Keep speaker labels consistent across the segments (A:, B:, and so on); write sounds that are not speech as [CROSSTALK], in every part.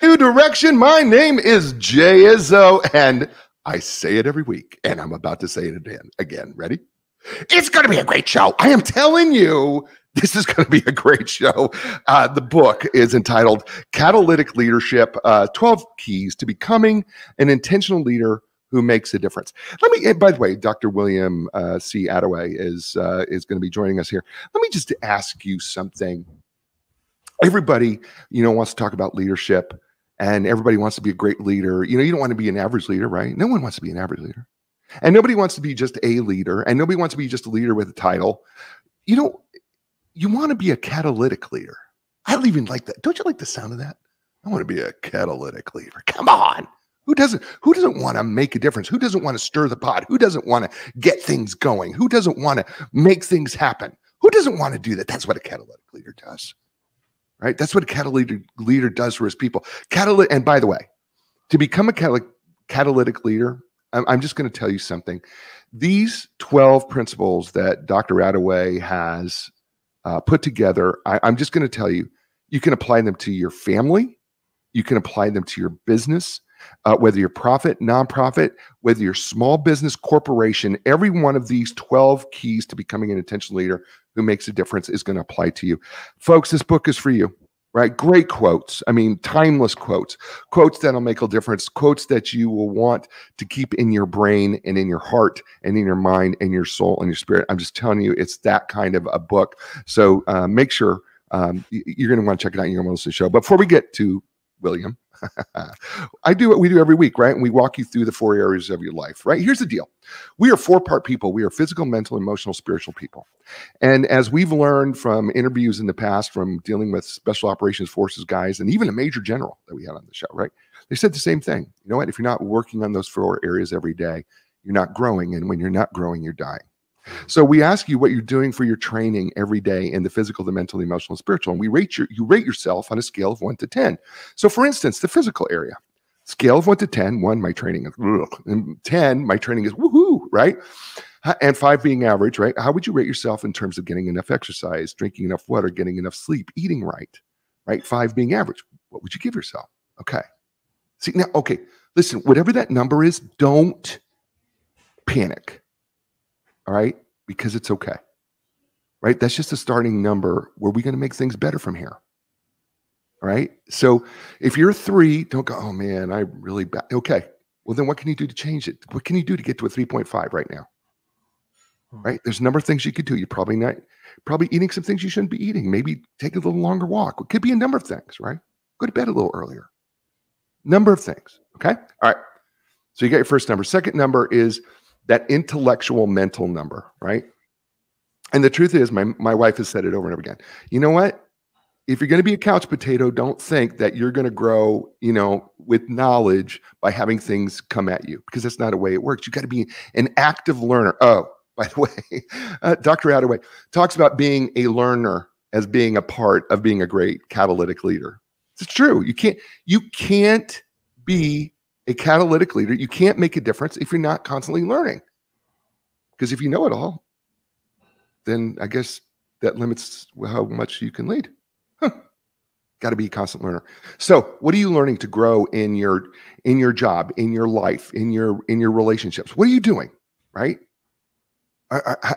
A: New direction. My name is Jay Izso, and I say it every week, and I'm about to say it again. Again, ready? It's going to be a great show. I am telling you, this is going to be a great show. Uh, the book is entitled Catalytic Leadership uh, 12 Keys to Becoming an Intentional Leader Who Makes a Difference. Let me, by the way, Dr. William uh, C. Attaway is, uh, is going to be joining us here. Let me just ask you something. Everybody, you know, wants to talk about leadership and everybody wants to be a great leader. You know, you don't want to be an average leader, right? No one wants to be an average leader. And nobody wants to be just a leader, and nobody wants to be just a leader with a title. You know, you want to be a catalytic leader. I don't even like that. Don't you like the sound of that? I want to be a catalytic leader. Come on. Who doesn't who doesn't want to make a difference? Who doesn't want to stir the pot? Who doesn't want to get things going? Who doesn't want to make things happen? Who doesn't want to do that? That's what a catalytic leader does right? That's what a catalytic leader does for his people. Catalytic, and by the way, to become a catalytic, catalytic leader, I'm, I'm just going to tell you something. These 12 principles that Dr. Attaway has uh, put together, I, I'm just going to tell you, you can apply them to your family, you can apply them to your business, uh, whether you're profit, nonprofit, whether you're small business, corporation, every one of these 12 keys to becoming an intentional leader who makes a difference is going to apply to you. Folks, this book is for you, right? Great quotes. I mean, timeless quotes, quotes that'll make a difference, quotes that you will want to keep in your brain and in your heart and in your mind and your soul and your spirit. I'm just telling you, it's that kind of a book. So uh, make sure um, you're going to want to check it out. You're going to listen to the show. Before we get to William, I do what we do every week, right? And we walk you through the four areas of your life, right? Here's the deal we are four part people. We are physical, mental, emotional, spiritual people. And as we've learned from interviews in the past, from dealing with special operations forces guys, and even a major general that we had on the show, right? They said the same thing. You know what? If you're not working on those four areas every day, you're not growing. And when you're not growing, you're dying. So we ask you what you're doing for your training every day in the physical, the mental, the emotional, and spiritual. And we rate your you rate yourself on a scale of one to 10. So for instance, the physical area. Scale of one to 10, one, my training is ugh, and 10, my training is woohoo, right? And five being average, right? How would you rate yourself in terms of getting enough exercise, drinking enough water, getting enough sleep, eating right? Right? Five being average. What would you give yourself? Okay. See, now, okay, listen, whatever that number is, don't panic. All right. Because it's okay. Right. That's just a starting number where we're going to make things better from here. All right. So if you're three, don't go, oh man, I really bad. Okay. Well, then what can you do to change it? What can you do to get to a 3.5 right now? Hmm. Right. There's a number of things you could do. You're probably not, probably eating some things you shouldn't be eating. Maybe take a little longer walk. It could be a number of things, right? Go to bed a little earlier. Number of things. Okay. All right. So you got your first number. Second number is that intellectual mental number, right? And the truth is, my, my wife has said it over and over again. You know what? If you're going to be a couch potato, don't think that you're going to grow, you know, with knowledge by having things come at you because that's not a way it works. You got to be an active learner. Oh, [LAUGHS] by the way, uh, Dr. Attaway talks about being a learner as being a part of being a great catalytic leader. It's true. You can't you can't be a catalytic leader, you can't make a difference if you're not constantly learning. Because if you know it all, then I guess that limits how much you can lead. Huh. Got to be a constant learner. So, what are you learning to grow in your in your job, in your life, in your in your relationships? What are you doing? Right?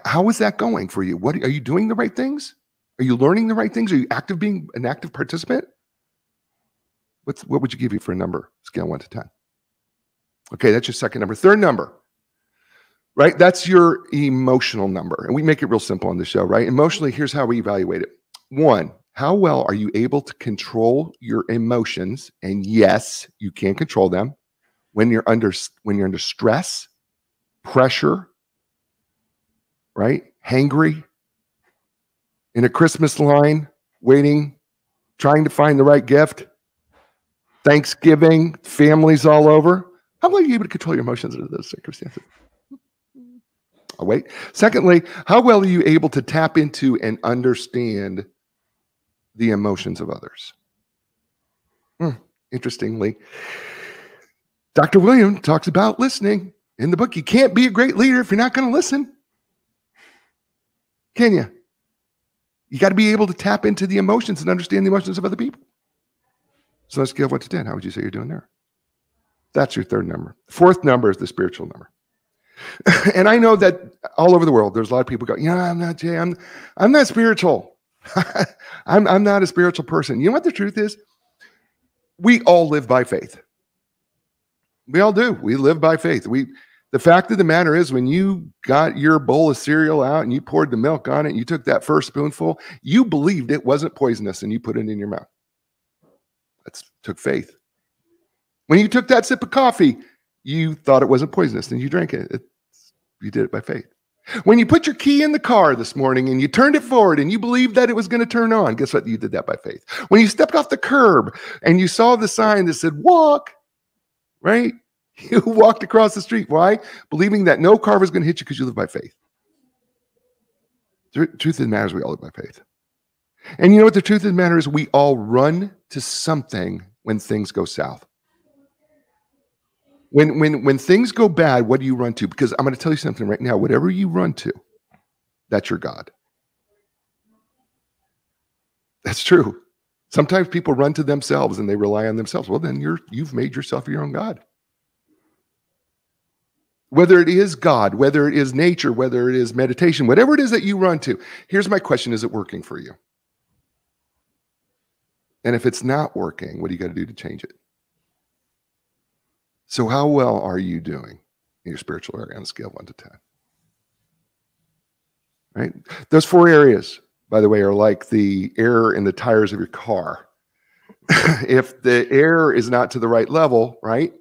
A: How is that going for you? What are you doing the right things? Are you learning the right things? Are you active being an active participant? What's what would you give you for a number? Scale one to ten. Okay, that's your second number. Third number, right? That's your emotional number. And we make it real simple on the show, right? Emotionally, here's how we evaluate it. One, how well are you able to control your emotions? And yes, you can control them when you're under when you're under stress, pressure, right? Hangry, in a Christmas line, waiting, trying to find the right gift, Thanksgiving, families all over. How well are you able to control your emotions under those circumstances? I'll wait. Secondly, how well are you able to tap into and understand the emotions of others? Hmm, interestingly, Dr. William talks about listening in the book. You can't be a great leader if you're not going to listen. Can you? You got to be able to tap into the emotions and understand the emotions of other people. So let's of one to 10, how would you say you're doing there? That's your third number. Fourth number is the spiritual number. [LAUGHS] and I know that all over the world, there's a lot of people go, yeah, I'm not Jay. I'm, I'm not spiritual. [LAUGHS] I'm, I'm not a spiritual person. You know what the truth is? We all live by faith. We all do. We live by faith. We, the fact of the matter is, when you got your bowl of cereal out and you poured the milk on it, and you took that first spoonful, you believed it wasn't poisonous and you put it in your mouth. That took faith. When you took that sip of coffee, you thought it wasn't poisonous and you drank it. it you did it by faith. When you put your key in the car this morning and you turned it forward and you believed that it was going to turn on, guess what? You did that by faith. When you stepped off the curb and you saw the sign that said walk, right? [LAUGHS] You walked across the street. Why? Believing that no car was going to hit you because you live by faith. The truth of the matter is, we all live by faith. And you know what the truth of the matter is? We all run to something when things go south. When when when things go bad, what do you run to? Because I'm going to tell you something right now. Whatever you run to, that's your God. That's true. Sometimes people run to themselves and they rely on themselves. Well, then you're you've made yourself your own God. Whether it is God, whether it is nature, whether it is meditation, whatever it is that you run to, here's my question Is it working for you? And if it's not working, what do you got to do to change it? So, how well are you doing in your spiritual area on a scale of one to 10? Right? Those four areas, by the way, are like the air in the tires of your car. [LAUGHS] if the air is not to the right level, right?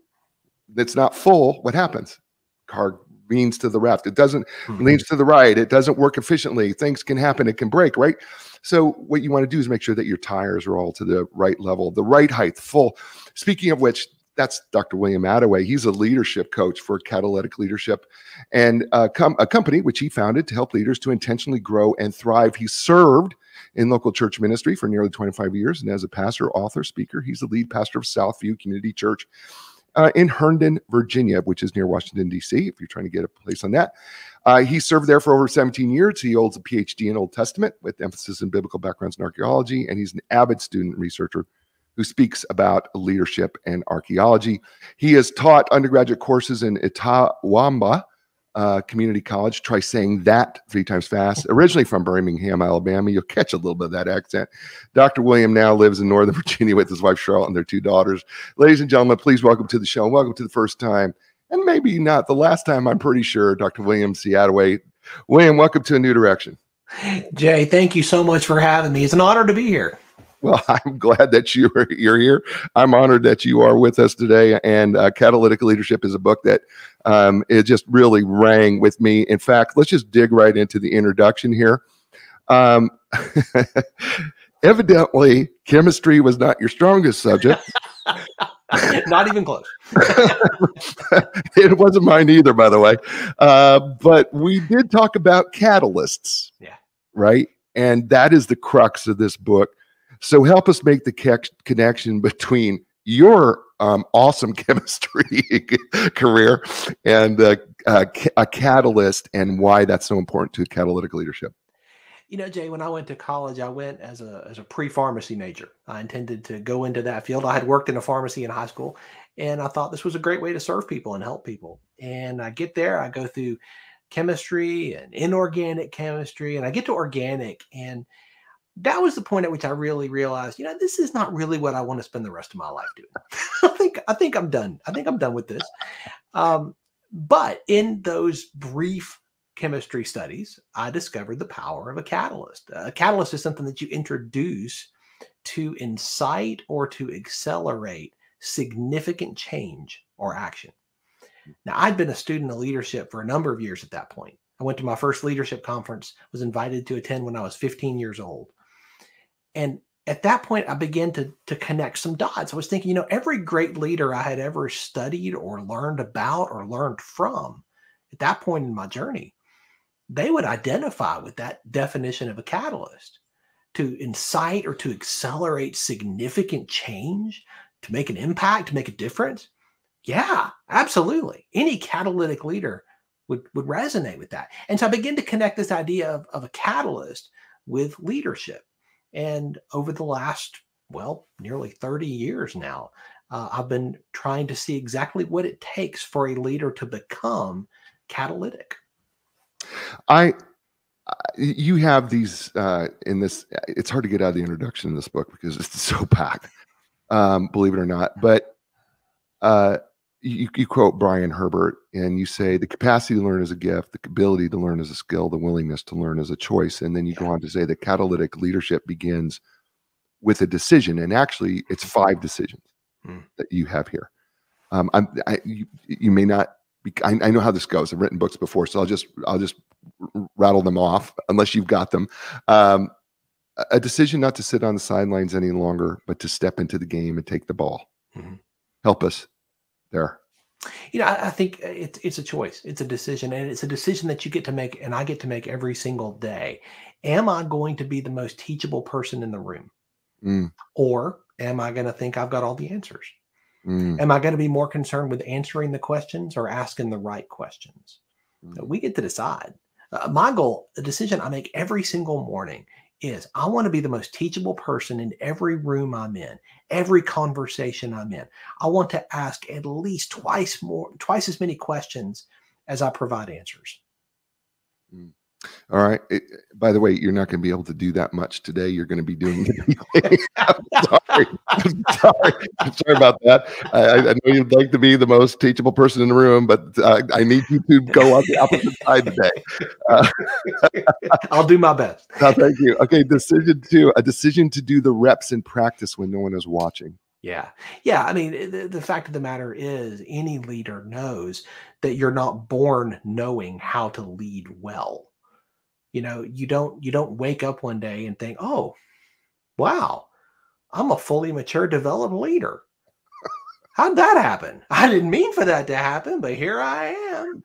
A: It's not full, what happens? Car leans to the left. It doesn't mm-hmm. leans to the right. It doesn't work efficiently. Things can happen. It can break, right? So what you want to do is make sure that your tires are all to the right level, the right height, full. Speaking of which, that's Dr. William Attaway. He's a leadership coach for Catalytic Leadership and a, com- a company which he founded to help leaders to intentionally grow and thrive. He served in local church ministry for nearly 25 years. And as a pastor, author, speaker, he's the lead pastor of Southview Community Church uh, in Herndon, Virginia, which is near Washington, D.C., if you're trying to get a place on that. Uh, he served there for over 17 years. He holds a PhD in Old Testament with emphasis in biblical backgrounds and archaeology, and he's an avid student researcher who speaks about leadership and archaeology. He has taught undergraduate courses in Itawamba uh, Community College. Try saying that three times fast. Originally from Birmingham, Alabama. You'll catch a little bit of that accent. Dr. William now lives in Northern [LAUGHS] Virginia with his wife Charlotte and their two daughters. Ladies and gentlemen, please welcome to the show welcome to the first time, and maybe not the last time, I'm pretty sure, Dr. William C. Attaway. William, welcome to A New Direction.
B: Jay, thank you so much for having me. It's an honor to be here.
A: Well, [LAUGHS] I'm glad that you are you're here. I'm honored that you are with us today. And uh, Catalytic Leadership is a book that um, it just really rang with me. In fact, let's just dig right into the introduction here. Um, [LAUGHS] evidently, chemistry was not your strongest subject. [LAUGHS]
B: not even close.
A: it wasn't mine either, by the way. Uh, but we did talk about catalysts.
B: Yeah.
A: Right. And that is the crux of this book. So help us make the connection between your um, awesome [LAUGHS] chemistry career and uh, uh, a catalyst and why that's so important to catalytic leadership.
B: You know, Jay, when I went to college, I went as a as a pre-pharmacy major. I intended to go into that field. I had worked in a pharmacy in high school, and I thought this was a great way to serve people and help people. And I get there, I go through chemistry and inorganic chemistry, and I get to organic, and that was the point at which I really realized, you know, this is not really what I want to spend the rest of my life doing. [LAUGHS] I think I think I'm done. I think I'm done with this. Um, but in those brief chemistry studies, I discovered the power of a catalyst. A catalyst is something that you introduce to incite or to accelerate significant change or action. Now, I'd been a student of leadership for a number of years at that point. I went to my first leadership conference, was invited to attend when I was 15 years old. And at that point, I began to, to connect some dots. I was thinking, you know, every great leader I had ever studied or learned about or learned from at that point in my journey, they would identify with that definition of a catalyst to incite or to accelerate significant change, to make an impact, to make a difference. Yeah, absolutely. Any catalytic leader would, would resonate with that. And so I began to connect this idea of, of a catalyst with leadership. And over the last well, nearly 30 years now. Uh, I've been trying to see exactly what it takes for a leader to become catalytic.
A: I, you have these uh, in this. It's hard to get out of the introduction in this book because it's so packed. Um, believe it or not, but uh, you, you, quote Brian Herbert and you say the capacity to learn is a gift, the ability to learn is a skill, the willingness to learn is a choice. And then you yeah. go on to say that catalytic leadership begins with a decision. And actually, it's five decisions hmm. that you have here. Um, I'm, I, you, you, may not. Be, I, I, know how this goes. I've written books before, so I'll just I'll just rattle them off unless you've got them. Um, a decision not to sit on the sidelines any longer, but to step into the game and take the ball. Mm-hmm. Help us there?
B: You know, I, I think it's it's a choice. It's a decision, and it's a decision that you get to make, and I get to make every single day. Am I going to be the most teachable person in the room, mm. or am I going to think I've got all the answers? Mm. Am I going to be more concerned with answering the questions or asking the right questions? Mm. We get to decide. Uh, my goal, the decision I make every single morning is I want to be the most teachable person in every room I'm in, every conversation I'm in. I want to ask at least twice more, twice as many questions as I provide answers.
A: All right. It, by the way, you're not going to be able to do that much today. You're going to be doing. [LAUGHS] I'm sorry. I'm sorry. I'm sorry about that. I, I, know you'd like to be the most teachable person in the room, but uh, I need you to go on the opposite side today. Uh, [LAUGHS]
B: I'll do my best. [LAUGHS]
A: No, thank you. Okay. Decision two: a decision to do the reps in practice when no one is watching.
B: Yeah. Yeah. I mean, the, the fact of the matter is, any leader knows that you're not born knowing how to lead well you know you don't you don't wake up one day and think oh wow i'm a fully mature developed leader. How'd that happen? [LAUGHS] I didn't mean for that to happen but here i am.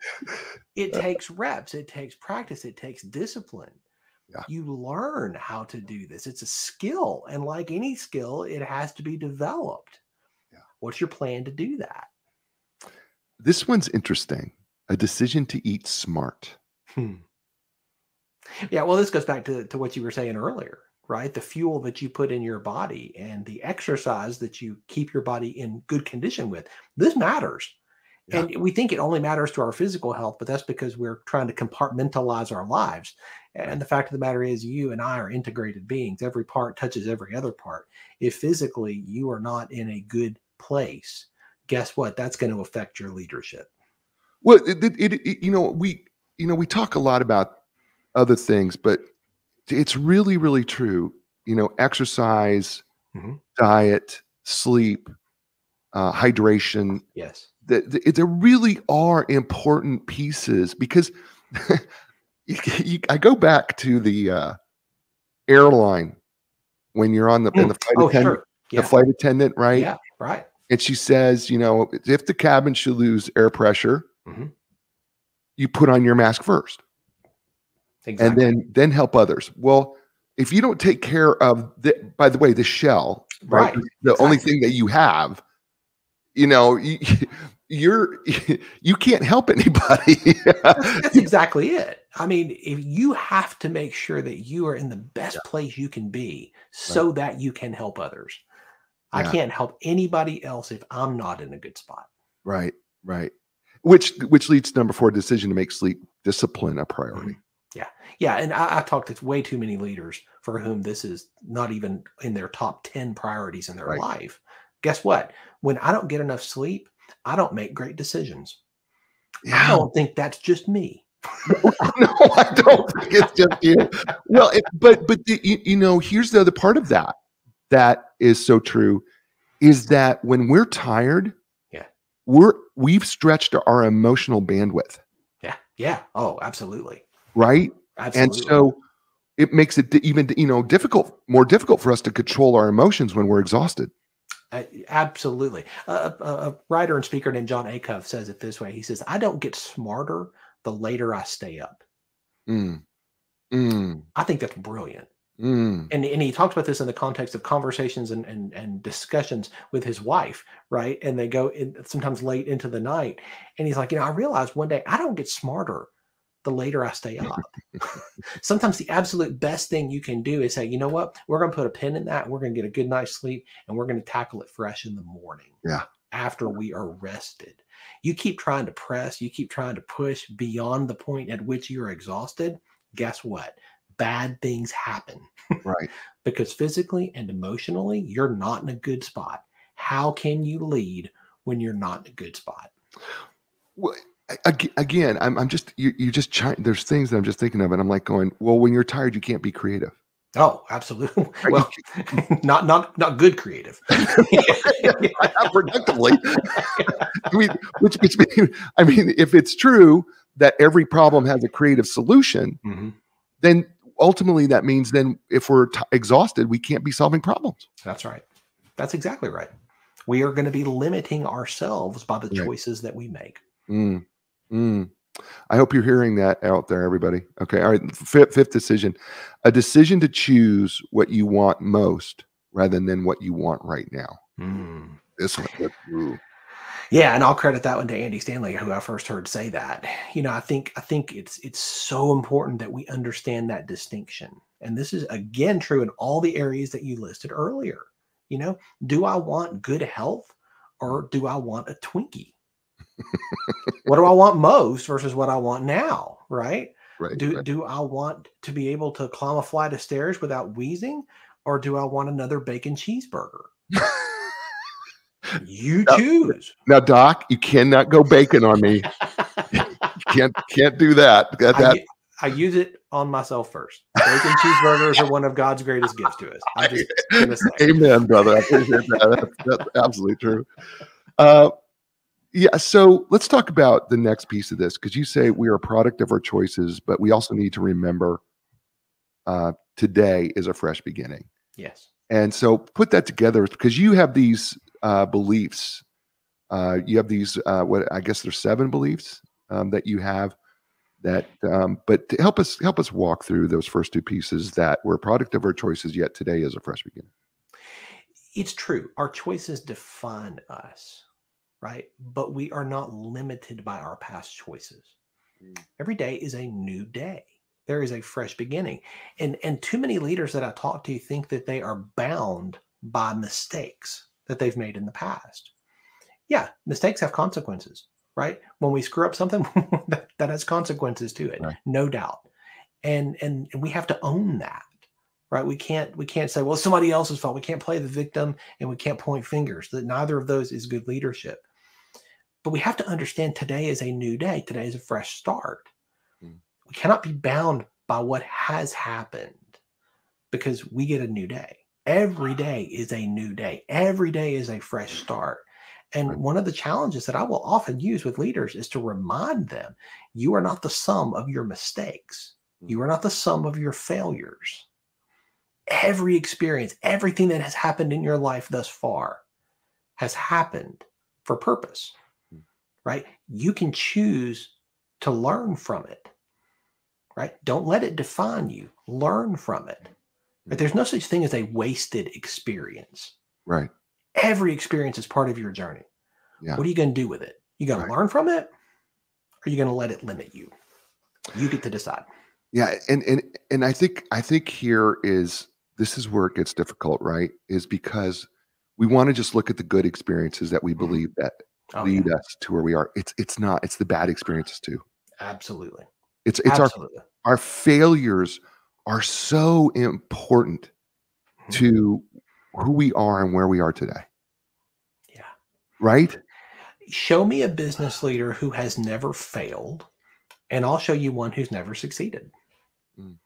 B: It takes reps it takes practice it takes discipline. Yeah. you learn how to do this. It's a skill and like any skill it has to be developed. Yeah. what's your plan to do that?
A: This one's interesting. A decision to eat smart. Hmm.
B: Yeah, well, this goes back to, to what you were saying earlier, right? The fuel that you put in your body and the exercise that you keep your body in good condition with. This matters. Yeah. And we think it only matters to our physical health, but that's because we're trying to compartmentalize our lives. And the fact of the matter is, you and I are integrated beings. Every part touches every other part. If physically you are not in a good place, guess what? That's going to affect your leadership.
A: Well, it, it, it, you know, we you know we talk a lot about other things, but it's really, really true. You know, exercise, mm-hmm. diet, sleep, uh, hydration.
B: Yes.
A: That the, there really are important pieces because [LAUGHS] you, you, I go back to the uh, airline when you're on the, mm. the flight oh, attendant, sure. yeah. the flight attendant, right?
B: Yeah, right.
A: And she says, you know, if the cabin should lose air pressure, mm-hmm. you put on your mask first exactly. and then then help others. Well, if you don't take care of the, by the way, the shell, right? right the exactly. only thing that you have, you know, you, [LAUGHS] you're you can't help anybody. [LAUGHS]
B: that's, exactly it. I mean, if you have to make sure that you are in the best yeah. place you can be, so right. that you can help others. Yeah. I can't help anybody else if I'm not in a good spot.
A: Right, right. Which which leads to number four: decision to make sleep discipline a priority. Mm-hmm.
B: Yeah. Yeah. And I, I talked to way too many leaders for whom this is not even in their top 10 priorities in their right. life. Guess what? When I don't get enough sleep, I don't make great decisions. Yeah. I don't think that's just me. [LAUGHS]
A: no, I don't think it's just you. Well, it, but but the, you, you know, here's the other part of that that is so true is that when we're tired,
B: yeah,
A: we're we've stretched our emotional bandwidth.
B: Yeah, yeah. Oh, absolutely
A: right? Absolutely. And so it makes it even you know difficult, more difficult for us to control our emotions when we're exhausted.
B: Uh, absolutely. Uh, a, writer and speaker named Jon Acuff says it this way. He says, "I don't get smarter the later I stay up." Mm. Mm. I think that's brilliant. Mm. And, and he talks about this in the context of conversations and, and, and discussions with his wife, right? And they go in, sometimes late into the night. And he's like, you know, I realized one day I don't get smarter the later I stay up. [LAUGHS] Sometimes the absolute best thing you can do is say, you know what, we're going to put a pin in that. We're going to get a good night's sleep and we're going to tackle it fresh in the morning.
A: Yeah.
B: After we are rested. You keep trying to press, you keep trying to push beyond the point at which you're exhausted. Guess what? Bad things happen. [LAUGHS]
A: Right.
B: because physically and emotionally, you're not in a good spot. How can you lead when you're not in a good spot?
A: Well, again, I'm, I'm just you, you just chi- there's things that I'm just thinking of, and I'm like going, well, when you're tired, you can't be creative.
B: Oh, absolutely. [LAUGHS] Well, [LAUGHS] not not not good creative. [LAUGHS]
A: Not productively. I mean, which which I mean, if it's true that every problem has a creative solution,
B: Mhm.
A: then ultimately that means then if we're t- exhausted, we can't be solving problems.
B: That's right. That's exactly right. We are going to be limiting ourselves by the
A: Right.
B: choices that we make.
A: Mm, mm. I hope you're hearing that out there, everybody. Okay. All right. Fifth, fifth decision a decision to choose what you want most rather than what you want right now. This one. ooh.
B: Yeah, and I'll credit that one to Andy Stanley, who I first heard say that. You know, I think I think it's it's so important that we understand that distinction. And this is again true in all the areas that you listed earlier. You know, do I want good health or do I want a Twinkie? What do I want most versus what I want now, right?
A: Right.
B: Do
A: right.
B: do I want to be able to climb a flight of stairs without wheezing or do I want another bacon cheeseburger? You [LAUGHS]
A: No.
B: choose.
A: Now, Doc, you cannot go bacon on me. [LAUGHS] Can't can't do that. That,
B: I,
A: that
B: u- I use it on myself first. Bacon cheeseburgers are one of God's greatest gifts to us. I'm just.
A: Amen, brother. I appreciate that. That's, that's absolutely true. Uh, yeah. So let's talk about the next piece of this because you say we are a product of our choices, but we also need to remember uh, today is a fresh beginning.
B: Yes.
A: And so put that together because you have these uh, beliefs. Uh, you have these, uh, what I guess there's seven beliefs um, that you have. That, um, but to help us help us walk through those first two pieces that we're a product of our choices. Yet today is a fresh beginning.
B: It's true. Our choices define us, right? But we are not limited by our past choices.
A: Mm.
B: Every day is a new day. There is a fresh beginning. And and too many leaders that I talk to think that they are bound by mistakes that they've made in the past. Yeah, mistakes have consequences, right? When we screw up something, [LAUGHS] that, that has consequences to it,
A: Right.
B: no doubt. And, and and we have to own that right we can't we can't say well it's somebody else's fault we can't play the victim and we can't point fingers that neither of those is good leadership but we have to understand today is a new day. Today is a fresh start.
A: Mm.
B: we cannot be bound by what has happened because we get a new day. Every day is a new day. Every day is a fresh start. And one of the challenges that i will often use with leaders is to remind them you are not the sum of your mistakes. You are not the sum of your failures. Every experience, everything that has happened in your life thus far has happened for purpose. Right? You can choose to learn from it, right? Don't let it define you. Learn from it. But
A: Mm.
B: there's no such thing as a wasted experience.
A: Right.
B: Every experience is part of your journey.
A: Yeah.
B: What are you going to do with it? You going
A: Right.
B: to learn from it? Or are you going to let it limit you? You get to decide.
A: Yeah, and and and I think I think here is this is where it gets difficult, right? Is because we want to just look at the good experiences that we
B: Mhm.
A: believe that
B: Oh, yeah.
A: lead us to where we are. It's it's not. It's the bad experiences too.
B: Absolutely.
A: It's it's our
B: Absolutely.
A: our failures are so important
B: Mhm.
A: to who we are and where we are today.
B: Yeah.
A: Right?
B: show me a business leader who has never failed and i'll show you one who's never succeeded
A: Mm.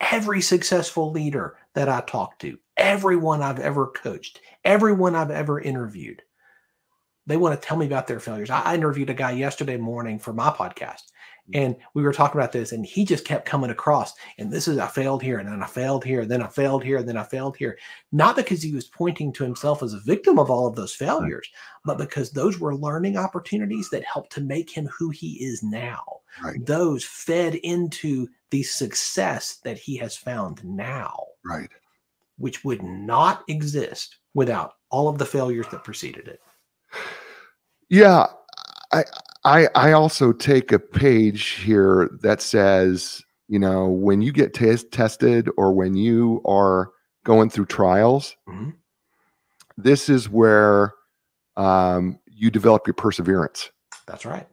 B: every successful leader that i talk to everyone i've ever coached everyone i've ever interviewed they want to tell me about their failures i interviewed a guy yesterday morning for my podcast mm. and we were talking about this and he just kept coming across and this is i failed here and then i failed here and then i failed here and then i failed here not because he was pointing to himself as a victim of all of those failures but because those were learning opportunities that helped to make him who he is now.
A: Right.
B: Those fed into the success that he has found now,
A: Right.
B: which would not exist without all of the failures that preceded it.
A: Yeah, I I I also take a page here that says, you know, when you get test tested or when you are going through trials,
B: Mhm.
A: this is where um, you develop your perseverance.
B: That's right.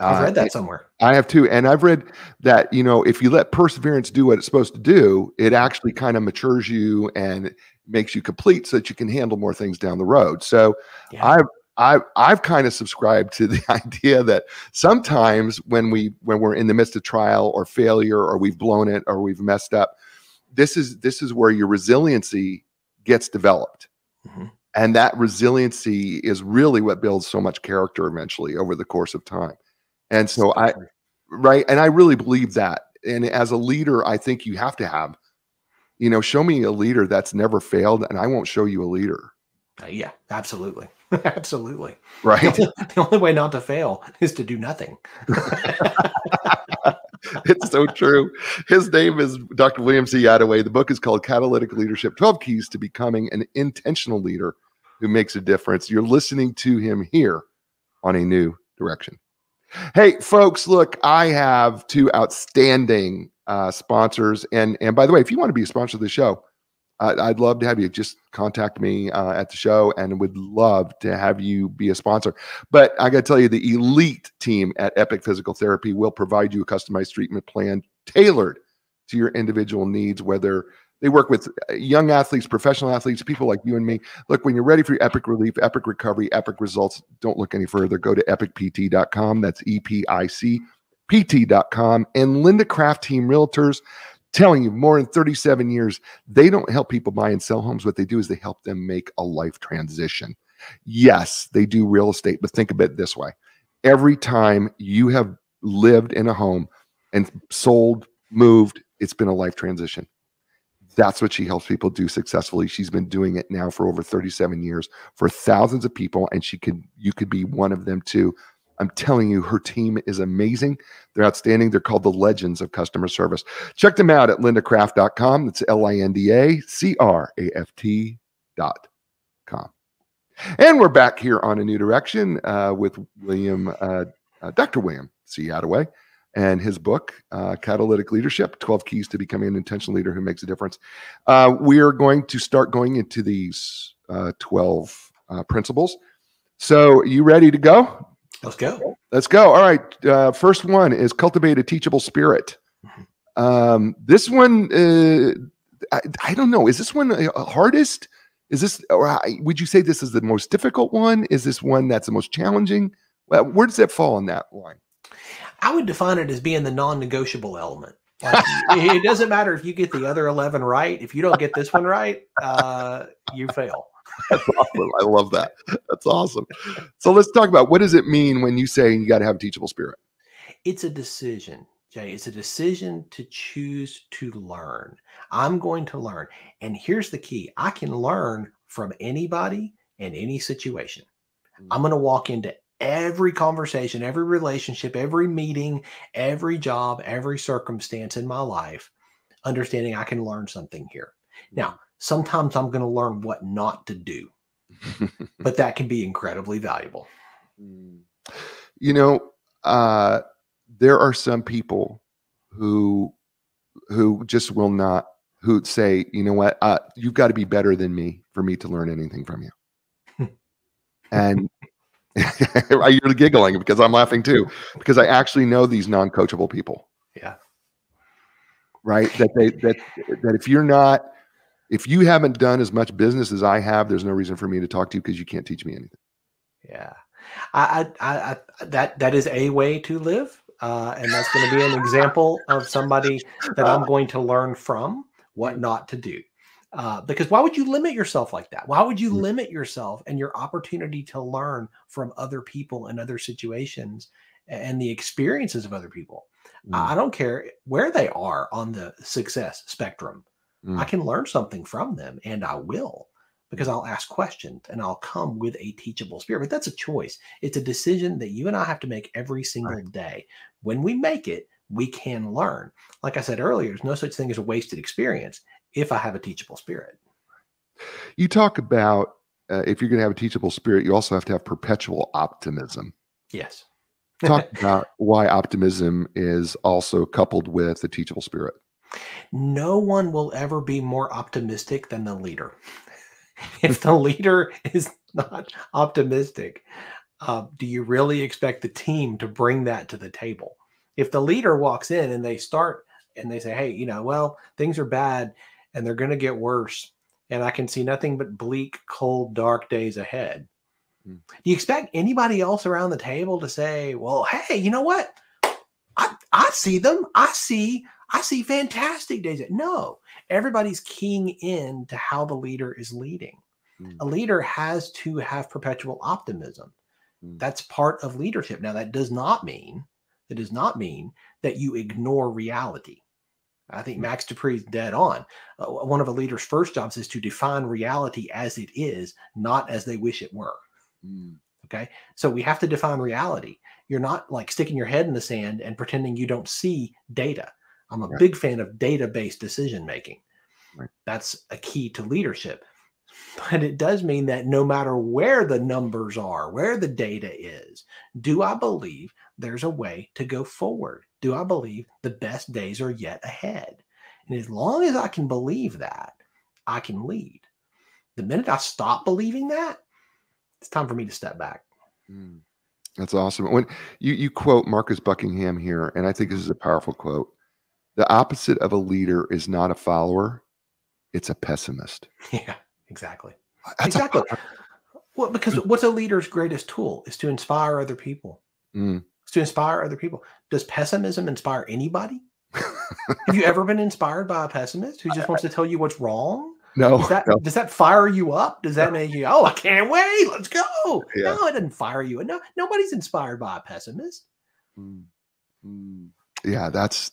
B: I've
A: Uh,
B: read that somewhere.
A: I have too, and I've read that you know if you let perseverance do what it's supposed to do, it actually kind of matures you and makes you complete, so that you can handle more things down the road. So
B: Yeah.
A: I've I've I've kind of subscribed to the [LAUGHS] idea that sometimes when we when we're in the midst of trial or failure or we've blown it or we've messed up, this is this is where your resiliency gets developed.
B: Mhm.
A: And that resiliency is really what builds so much character eventually over the course of time. And so I right and i really believe that and as a leader i think you have to have you know show me a leader that's never failed and i won't show you a leader
B: Uh, yeah, absolutely. [LAUGHS] absolutely.
A: right [LAUGHS]
B: the only way not to fail is to do nothing. [LAUGHS]
A: it's so true his name is dr william c Attaway. the book is called catalytic leadership 12 keys to becoming an intentional leader who makes a difference you're listening to him here on a new direction hey folks look i have two outstanding uh, sponsors and and by the way if you want to be a sponsor of the show uh, i'd love to have you just contact me uh, at the show and would love to have you be a sponsor. But i got to tell you the elite team at epic physical therapy will provide you a customized treatment plan tailored to your individual needs whether they work with uh, young athletes professional athletes people like you and me. Look when you're ready for your epic relief epic recovery epic results don't look any further. Go to epicpt.com that's e-p-i-c pt.com and linda craft team realtors telling you more than 37 years they don't help people buy and sell homes. What they do is they help them make a life transition. Yes they do real estate but think of it this way. Every time you have lived in a home and sold moved it's been a life transition. That's what she helps people do successfully. She's been doing it now for over 37 years for thousands of people and she could you could be one of them too i'm telling you her team is amazing they're outstanding they're called the legends of customer service check them out at lindacraft.com that's l-i-n-d-a-c-r-a-f-t dot com and we're back here on a new direction uh, with william uh, uh, dr william c Attaway and his book, uh, Catalytic Leadership 12 Keys to Becoming an Intentional Leader Who Makes a Difference. Uh, we are going to start going into these uh, 12 uh, principles. So, you ready to go?
B: Let's go.
A: Let's go. All right. Uh, first one is cultivate a teachable spirit. Um, this one, uh, I, I don't know. Is this one uh, hardest? Is this, or I- would you say this is the most difficult one? Is this one that's the most challenging? Well, where does that fall on that line?
B: I would define it as being the non-negotiable element. Like, [LAUGHS] it doesn't matter if you get the other 11 right. If you don't get this one right, uh, you fail. [LAUGHS]
A: That's awesome. I love that. That's awesome. So let's talk about what does it mean when you say you got to have a teachable spirit?
B: It's a decision, Jay. It's a decision to choose to learn. I'm going to learn. And here's the key I can learn from anybody in any situation. I'm going to walk into every conversation, every relationship, every meeting, every job, every circumstance in my life, understanding I can learn something here. Now, sometimes I'm going to learn what not to do, [LAUGHS] but that can be incredibly valuable.
A: you know, uh, there are some people who who just will not who say, you know what, uh, you've got to be better than me for me to learn anything from you. [LAUGHS] and [LAUGHS] you're giggling because I'm laughing too, because I actually know these non-coachable people.
B: Yeah.
A: Right. That they that that if you're not if you haven't done as much business as I have, there's no reason for me to talk to you because you can't teach me anything.
B: Yeah, I, I, I, that that is a way to live, uh, and that's going to be an example of somebody that I'm going to learn from what not to do. Uh, because why would you limit yourself like that? Why would you
A: Mm.
B: limit yourself and your opportunity to learn from other people and other situations and the experiences of other people? I I don't care where they are on the success spectrum.
A: Mm.
B: I can learn something from them, and I will because I'll ask questions and I'll come with a teachable spirit. But that's a choice. It's a decision that you and I have to make every single day. When we make it, we can learn. Like I said earlier, there's no such thing as a wasted experience if I have a teachable spirit.
A: You talk about uh, if you're going to have a teachable spirit, you also have to have perpetual optimism.
B: Yes.
A: talk [LAUGHS] about why optimism is also coupled with a teachable spirit.
B: No one will ever be more optimistic than the leader. [LAUGHS] if the leader is not optimistic, uh, do you really expect the team to bring that to the table? If the leader walks in and they start and they say, hey, you know, well, things are bad and they're going to get worse, and I can see nothing but bleak, cold, dark days ahead. Mm. Do you expect anybody else around the table to say, well, hey, you know what? I, I see them. I see, I see fantastic days. No, everybody's keying in to how the leader is leading. Mm. A leader has to have perpetual optimism. Mm. That's part of leadership. Now, that does not mean that does not mean that you ignore reality. I think Max De Pree is dead on. Uh, one of a leader's first jobs is to define reality as it is, not as they wish it were. Mm. Okay. So we have to define reality. You're not like sticking your head in the sand and pretending you don't see data. I'm a right. big fan of data based decision making. Right. That's a key to leadership. [LAUGHS] But it does mean that no matter where the numbers are, where the data is, do I believe there's a way to go forward? Do I believe the best days are yet ahead? And as long as I can believe that, I can lead. The minute I stop believing that, it's time for me to step back.
A: Mm, that's awesome. When you, you quote Marcus Buckingham here, and I think this is a powerful quote the opposite of a leader is not a follower, it's a pessimist. [LAUGHS]
B: Yeah, exactly. That's exactly. A, well, because what's a leader's greatest tool is to inspire other people. Mm. It's to inspire other people. Does pessimism inspire anybody? [LAUGHS] Have you ever been inspired by a pessimist who just wants to tell you what's wrong?
A: No
B: does, that,
A: no.
B: does that fire you up? Does that make you, oh, I can't wait, let's go? Yeah. No, it doesn't fire you. No, nobody's inspired by a pessimist. Mm.
A: Mm. Yeah, that's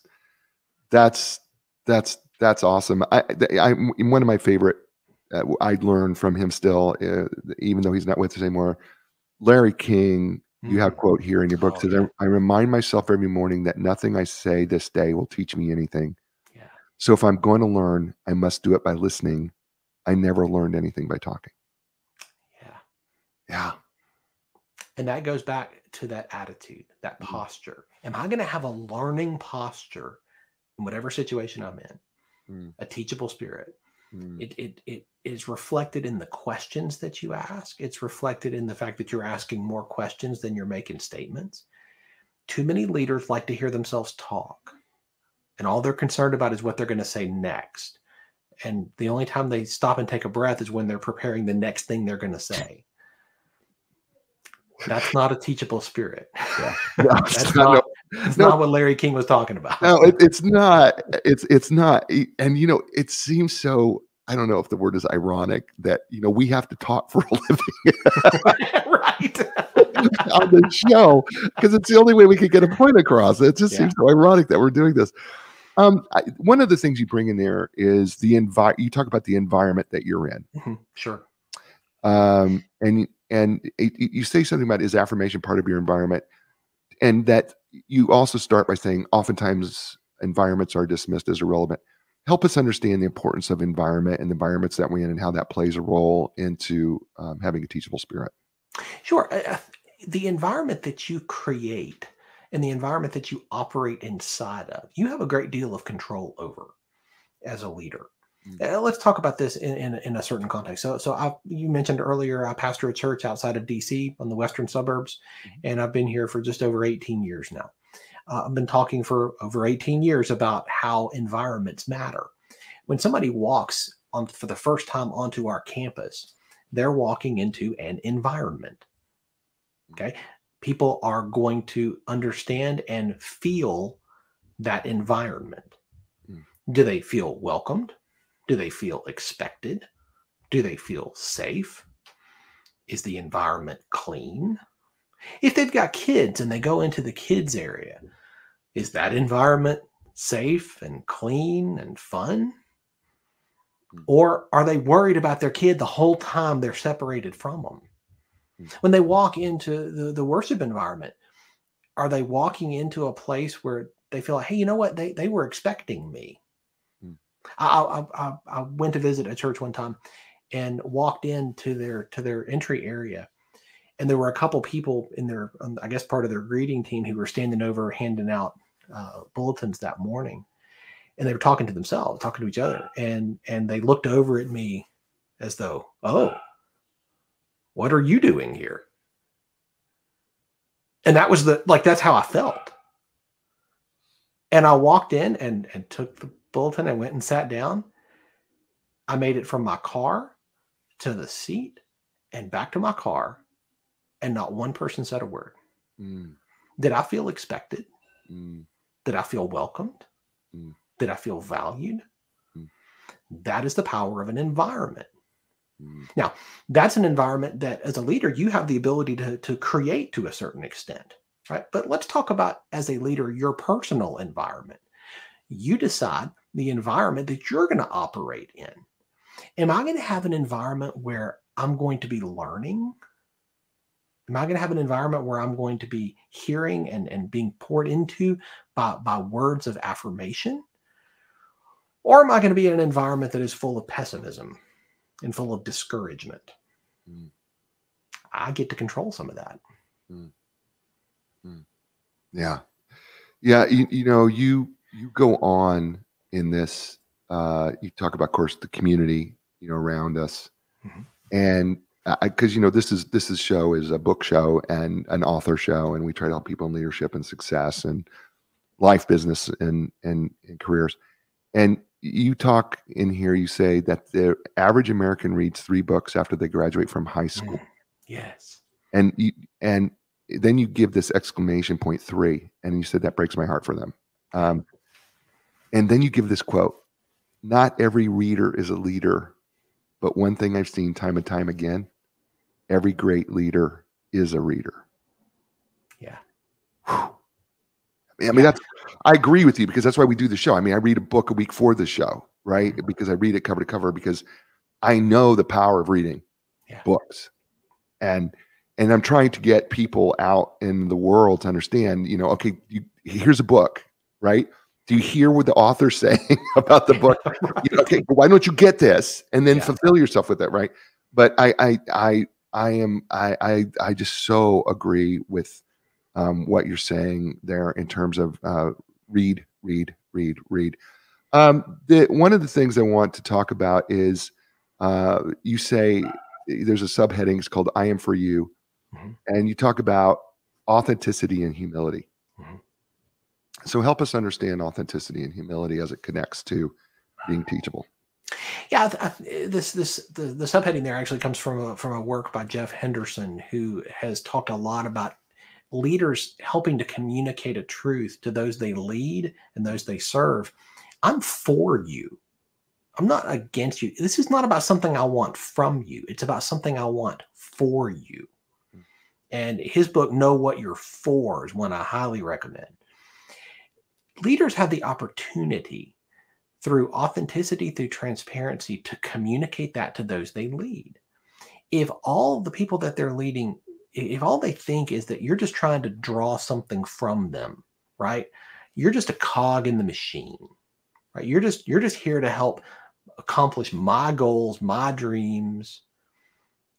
A: that's that's that's awesome. I, I one of my favorite. uh, I learn from him still, uh, even though he's not with us anymore. Larry King, mm-hmm. you have mm. quote here in your book oh, says, yeah. "I remind myself every morning that nothing I say this day will teach me anything. Yeah. So if I'm going to learn, I must do it by listening. I never learned anything by talking."
B: Yeah.
A: Yeah.
B: And that goes back to that attitude, that mm-hmm. posture. Am I going to have a learning posture in whatever situation I'm in, mm. a teachable spirit. Mm. It, it, it is reflected in the questions that you ask. It's reflected in the fact that you're asking more questions than you're making statements. Too many leaders like to hear themselves talk, and all they're concerned about is what they're going to say next. And the only time they stop and take a breath is when they're preparing the next thing they're going to say. [LAUGHS] That's not a teachable spirit. Yeah. [LAUGHS] No, That's [LAUGHS] not, it's no, not what Larry King was talking about.
A: No, it, it's not. It's it's not. And you know, it seems so. I don't know if the word is ironic that you know we have to talk for a [LAUGHS] living, [LAUGHS] right? [LAUGHS] on the show because it's the only way we could get a point across. It just yeah. seems so ironic that we're doing this. Um, I, one of the things you bring in there is the environment. You talk about the environment that you're in.
B: Mm-hmm. Sure.
A: Um, and and it, you say something about is affirmation part of your environment, and that you also start by saying oftentimes environments are dismissed as irrelevant. Help us understand the importance of environment and the environments that we're in and how that plays a role into um, having a teachable spirit.
B: Sure. Uh, the environment that you create and the environment that you operate inside of, you have a great deal of control over as a leader. Uh, let's talk about this in, in, in, a certain context. So, so I, you mentioned earlier, I pastor a church outside of DC on the western suburbs, mm-hmm. and I've been here for just over 18 years now. Uh, I've been talking for over 18 years about how environments matter. When somebody walks on for the first time onto our campus, they're walking into an environment. Okay, people are going to understand and feel that environment. Mm. Do they feel welcomed? Do they feel expected? Do they feel safe? Is the environment clean? If they've got kids and they go into the kids area, is that environment safe and clean and fun? Or are they worried about their kid the whole time they're separated from them? When they walk into the, the worship environment, are they walking into a place where they feel like, hey, you know what? They, they were expecting me. I, I, I went to visit a church one time and walked into their to their entry area and there were a couple people in their, um, I guess, part of their greeting team who were standing over handing out uh, bulletins that morning, and they were talking to themselves, talking to each other, and and they looked over at me as though, oh, what are you doing here? And that was the like that's how I felt. And I walked in and and took the bulletin and went and sat down. I made it from my car to the seat and back to my car, and not one person said a word. Mm. Did I feel expected? Mm. Did I feel welcomed? Mm. Did I feel valued? Mm. That is the power of an environment. Mm. Now, that's an environment that as a leader, you have the ability to, to create to a certain extent, right? But let's talk about as a leader, your personal environment. You decide the environment that you're going to operate in. Am I going to have an environment where I'm going to be learning? Am I going to have an environment where I'm going to be hearing and, and being poured into by, by words of affirmation? Or am I going to be in an environment that is full of pessimism and full of discouragement? Mm. I get to control some of that. Mm.
A: Mm. Yeah. Yeah. You, you know, you, you go on in this, uh, you talk about, of course, the community, you know, around us. Mm-hmm. And because you know this is this is show is a book show and an author show and we try to help people in leadership and success and life business and and, and careers. And you talk in here you say that the average american reads three books after they graduate from high school. Mm,
B: yes.
A: And you and then you give this exclamation point three and you said that breaks my heart for them. Um, and then you give this quote not every reader is a leader but one thing i've seen time and time again every great leader is a reader
B: yeah
A: Whew. I mean, that's I agree with you because that's why we do the show. I mean, I read a book a week for the show, right? Mm-hmm. Because I read it cover to cover because I know the power of reading yeah. books. And and I'm trying to get people out in the world to understand, you know, okay, you, here's a book, right? Do you hear what the author's [LAUGHS] saying about the book? [LAUGHS] you know, okay, why don't you get this and then yeah. fulfill yourself with it, right? But I I I I am I I I just so agree with um, what you're saying there in terms of uh, read, read, read, read. Um, the, one of the things I want to talk about is uh, you say there's a subheading, it's called I Am For You. Mm-hmm. And you talk about authenticity and humility. So help us understand authenticity and humility as it connects to being teachable.
B: Yeah, this this the, the subheading there actually comes from a, from a work by Jeff Henderson, who has talked a lot about leaders helping to communicate a truth to those they lead and those they serve. I'm for you. I'm not against you. This is not about something I want from you. It's about something I want for you. Hmm. And his book, Know What You're For, is one I highly recommend. Leaders have the opportunity through authenticity, through transparency, to communicate that to those they lead. If all the people that they're leading if all they think is that you're just trying to draw something from them, right? You're just a cog in the machine, right? You're just you're just here to help accomplish my goals, my dreams,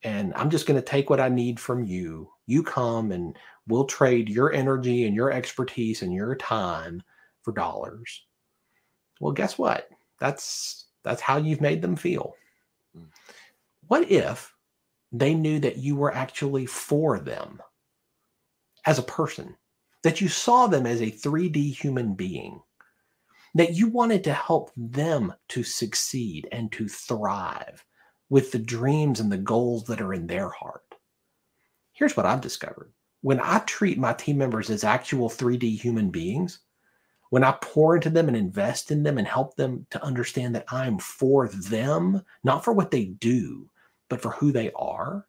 B: and I'm just going to take what I need from you. You come and we'll trade your energy and your expertise and your time for dollars. Well, guess what? That's that's how you've made them feel. Mm. What if they knew that you were actually for them as a person, that you saw them as a 3D human being, that you wanted to help them to succeed and to thrive with the dreams and the goals that are in their heart. Here's what I've discovered when I treat my team members as actual 3D human beings, when I pour into them and invest in them and help them to understand that I'm for them, not for what they do, but for who they are.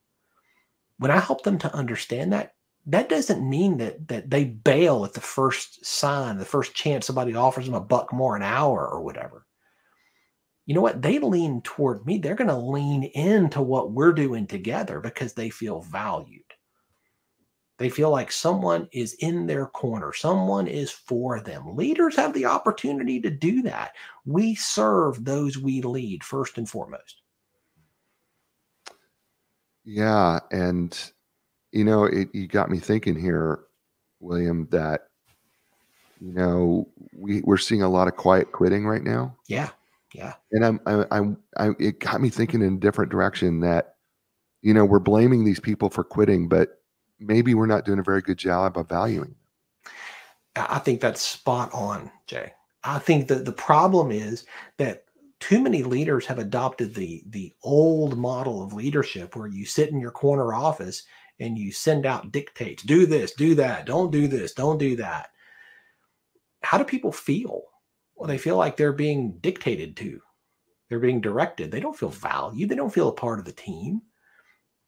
B: When I help them to understand that, that doesn't mean that that they bail at the first sign, the first chance somebody offers them a buck more an hour or whatever. You know what? They lean toward me. They're going to lean into what we're doing together because they feel valued. They feel like someone is in their corner, someone is for them. Leaders have the opportunity to do that. We serve those we lead first and foremost.
A: Yeah, and you know, it you got me thinking here, William, that you know we we're seeing a lot of quiet quitting right now.
B: Yeah, yeah.
A: And I'm I'm, I'm I it got me thinking in a different direction that you know we're blaming these people for quitting, but maybe we're not doing a very good job of valuing. Them.
B: I think that's spot on, Jay. I think that the problem is that too many leaders have adopted the the old model of leadership where you sit in your corner office and you send out dictates do this do that don't do this don't do that how do people feel well they feel like they're being dictated to they're being directed they don't feel valued they don't feel a part of the team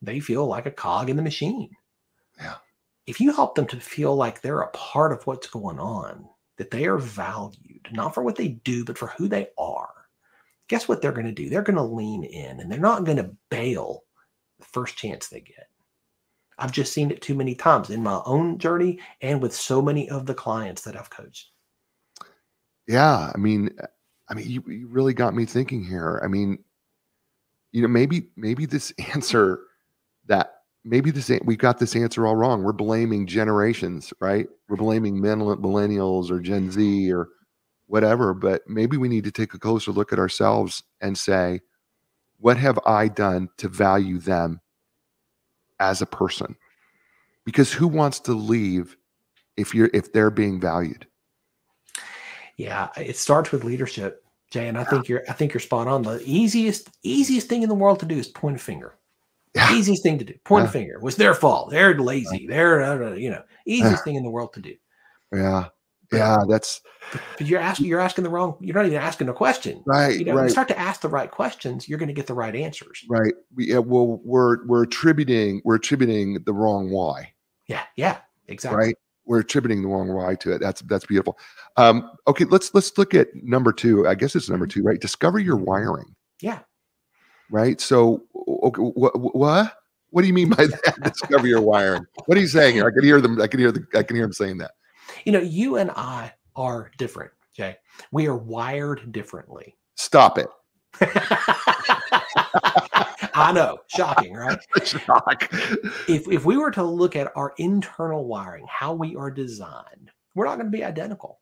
B: they feel like a cog in the machine
A: Yeah.
B: if you help them to feel like they're a part of what's going on that they are valued not for what they do but for who they are guess what they're going to do? They're going to lean in and they're not going to bail the first chance they get. I've just seen it too many times in my own journey and with so many of the clients that I've coached.
A: Yeah, I mean, I mean, you, you really got me thinking here. I mean, you know, maybe maybe this [LAUGHS] answer that maybe this we got this answer all wrong. We're blaming generations, right? We're blaming millennials or Gen Z mm-hmm. or whatever. But maybe we need to take a closer look at ourselves and say, what have I done to value them as a person? Because who wants to leave if you're if they're being valued?
B: Yeah, it starts with leadership, Jay, and I think you're I think you're spot on. The easiest easiest thing in the world to do is point a finger.
A: Yeah.
B: Easiest thing to do. Point
A: Yeah.
B: a finger. It was their fault. They're lazy. They're you know easiest thing in the world to do.
A: Yeah. Yeah, that's
B: But you're asking you're asking the wrong. You're not even asking a question.
A: right.
B: You know,
A: right.
B: you start to ask the right questions, you're going to get the right answers.
A: Right. We, yeah, well, we're we're attributing we're attributing the wrong why,
B: Yeah, yeah, exactly.
A: right? We're attributing the wrong why to it. That's that's beautiful. Um, okay, let's let's look at number two. I guess it's number two, right? Discover your wiring.
B: Yeah.
A: Right. So, okay, what what what do you mean by that? [LAUGHS] Discover your wiring. What are you saying here? I can hear them. I can hear the. I can hear them saying that.
B: You know, you and I are different, Okay, We are wired differently.
A: Stop it. [LAUGHS]
B: I know, shocking, right? [LAUGHS]
A: Shock.
B: If if we were to look at our internal wiring, how we are designed, we're not going to be identical.